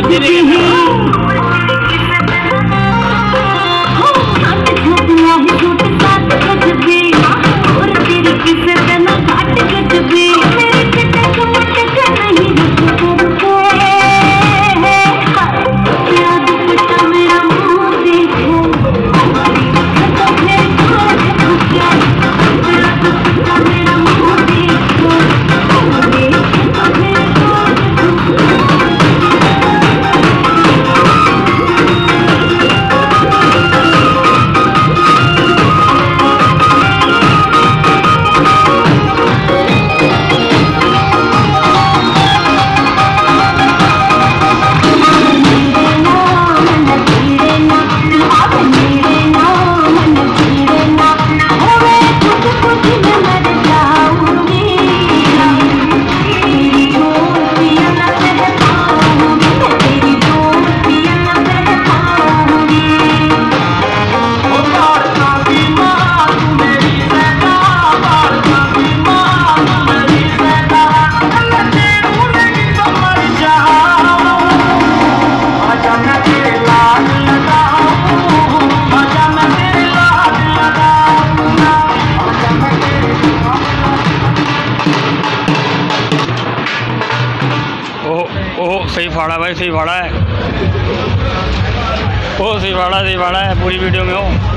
दिल ओ सही फाड़ा भाई, सही फाड़ा है। ओ सही फाड़ा सही फाड़ा है, पूरी वीडियो में हो